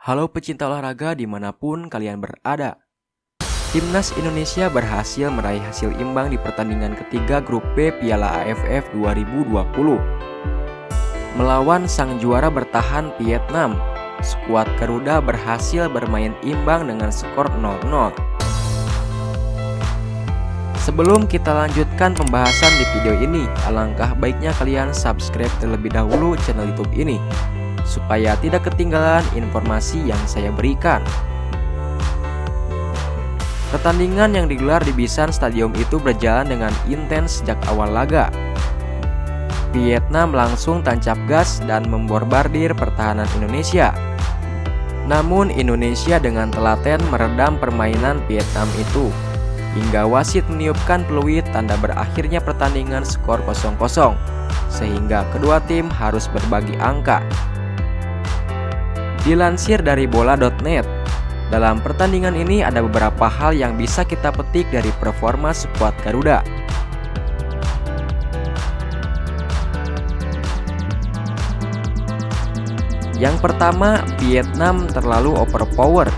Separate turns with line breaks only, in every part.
Halo pecinta olahraga di mana pun kalian berada. Timnas Indonesia berhasil meraih hasil imbang di pertandingan ketiga grup B Piala AFF 2020. Melawan sang juara bertahan Vietnam, skuad Garuda berhasil bermain imbang dengan skor 0-0. Sebelum kita lanjutkan pembahasan di video ini, alangkah baiknya kalian subscribe terlebih dahulu channel YouTube ini supaya tidak ketinggalan informasi yang saya berikan. Pertandingan yang digelar di Bisan Stadium itu berjalan dengan intens sejak awal laga. Vietnam langsung tancap gas dan memborbardir pertahanan Indonesia. Namun Indonesia dengan telaten meredam permainan Vietnam itu hingga wasit meniupkan peluit tanda berakhirnya pertandingan skor 0-0 sehingga kedua tim harus berbagi angka. Dilansir dari bola.net, dalam pertandingan ini ada beberapa hal yang bisa kita petik dari performa skuad Garuda. Yang pertama, Vietnam terlalu overpower.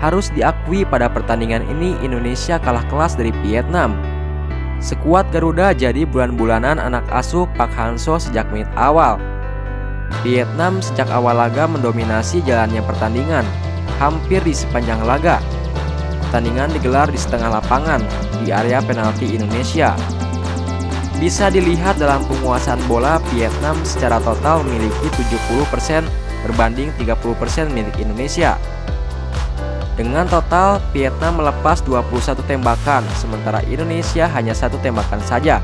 Harus diakui pada pertandingan ini Indonesia kalah kelas dari Vietnam Sekuat Garuda jadi bulan-bulanan anak asuh Pak Hanso sejak menit awal. Vietnam sejak awal laga mendominasi jalannya pertandingan, hampir di sepanjang laga. Pertandingan digelar di setengah lapangan, di area penalti Indonesia. Bisa dilihat dalam penguasaan bola, Vietnam secara total memiliki 70% berbanding 30% milik Indonesia. Dengan total, Vietnam melepas 21 tembakan, sementara Indonesia hanya satu tembakan saja.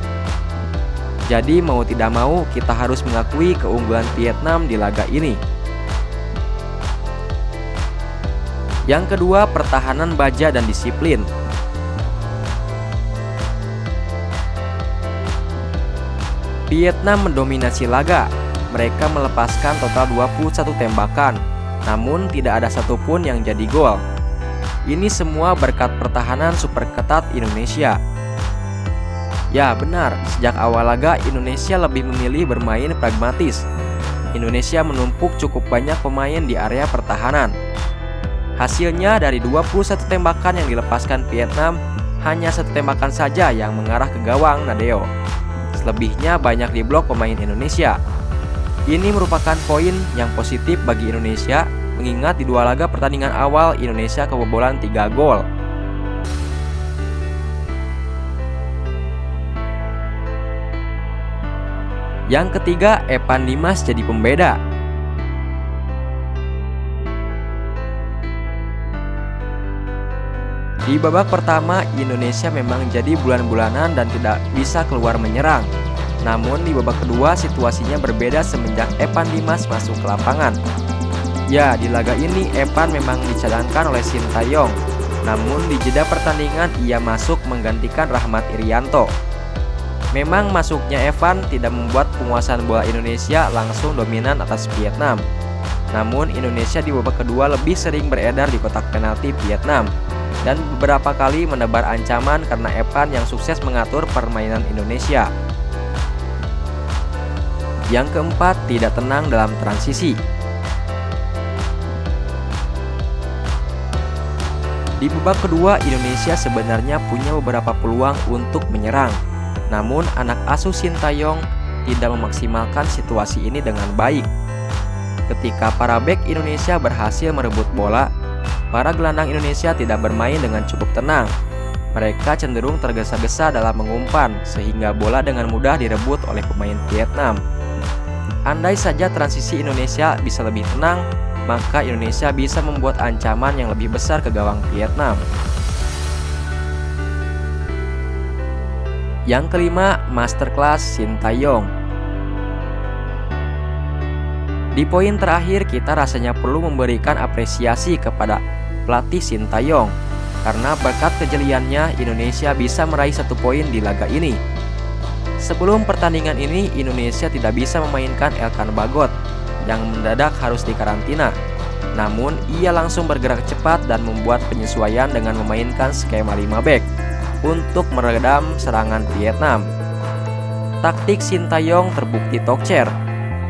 Jadi mau tidak mau, kita harus mengakui keunggulan Vietnam di laga ini. Yang kedua, pertahanan baja dan disiplin. Vietnam mendominasi laga. Mereka melepaskan total 21 tembakan, namun tidak ada satupun yang jadi gol. Ini semua berkat pertahanan super ketat Indonesia. Ya benar, sejak awal laga Indonesia lebih memilih bermain pragmatis. Indonesia menumpuk cukup banyak pemain di area pertahanan. Hasilnya dari 21 tembakan yang dilepaskan Vietnam, hanya satu tembakan saja yang mengarah ke gawang Nadeo. Selebihnya banyak di blok pemain Indonesia. Ini merupakan poin yang positif bagi Indonesia mengingat di dua laga pertandingan awal Indonesia kebobolan 3 gol. Yang ketiga, Evan Dimas jadi pembeda. Di babak pertama, Indonesia memang jadi bulan-bulanan dan tidak bisa keluar menyerang. Namun di babak kedua situasinya berbeda semenjak Evan Dimas masuk ke lapangan. Ya, di laga ini Evan memang dicadangkan oleh Sintayong. Namun di jeda pertandingan ia masuk menggantikan Rahmat Irianto. Memang masuknya Evan tidak membuat penguasaan bola Indonesia langsung dominan atas Vietnam. Namun Indonesia di babak kedua lebih sering beredar di kotak penalti Vietnam dan beberapa kali menebar ancaman karena Evan yang sukses mengatur permainan Indonesia. Yang keempat, tidak tenang dalam transisi. Di babak kedua, Indonesia sebenarnya punya beberapa peluang untuk menyerang. Namun, anak asuh Sintayong tidak memaksimalkan situasi ini dengan baik. Ketika para bek Indonesia berhasil merebut bola, para gelandang Indonesia tidak bermain dengan cukup tenang. Mereka cenderung tergesa-gesa dalam mengumpan, sehingga bola dengan mudah direbut oleh pemain Vietnam. Andai saja transisi Indonesia bisa lebih tenang, maka Indonesia bisa membuat ancaman yang lebih besar ke gawang Vietnam. Yang kelima, Masterclass Sintayong. Di poin terakhir kita rasanya perlu memberikan apresiasi kepada pelatih Sintayong karena berkat kejeliannya Indonesia bisa meraih satu poin di laga ini. Sebelum pertandingan ini Indonesia tidak bisa memainkan Elkan Bagot yang mendadak harus dikarantina. Namun, ia langsung bergerak cepat dan membuat penyesuaian dengan memainkan skema 5 back untuk meredam serangan Vietnam. taktik Sintayong terbukti tokcer.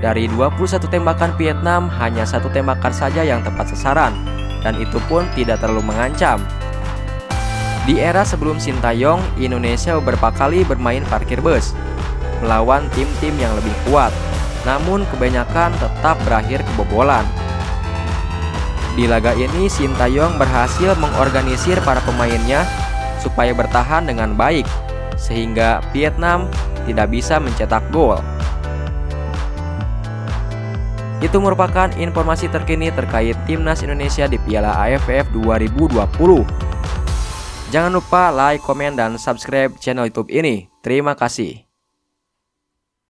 Dari 21 tembakan Vietnam, hanya satu tembakan saja yang tepat sasaran, dan itu pun tidak terlalu mengancam. Di era sebelum Sintayong, Indonesia beberapa kali bermain parkir bus, melawan tim-tim yang lebih kuat, namun kebanyakan tetap berakhir kebobolan. Di laga ini, Sintayong berhasil mengorganisir para pemainnya supaya bertahan dengan baik, sehingga Vietnam tidak bisa mencetak gol. Itu merupakan informasi terkini terkait timnas Indonesia di Piala AFF 2020. Jangan lupa like, komen, dan subscribe channel YouTube ini. Terima kasih.